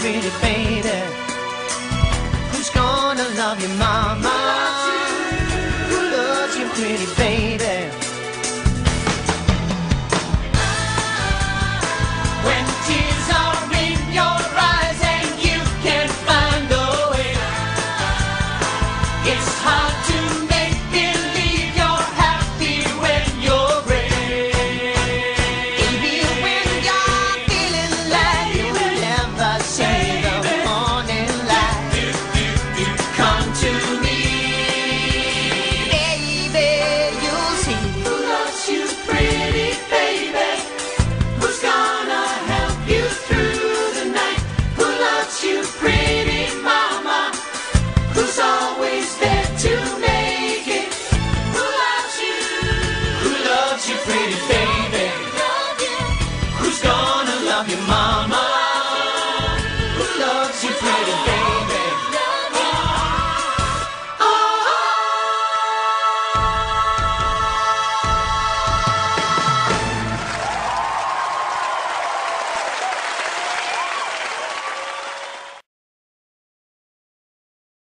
pretty baby? Who's gonna love you, mama? Who loves you, pretty baby? When tears are in your eyes and you can't find way, it's hard Come to me. Baby, you'll see. Who loves you, pretty baby? Who's gonna help you through the night? Who loves you, pretty mama? Who's always there to make it? Who loves you? Who loves you, pretty baby? Who's gonna love you, mama?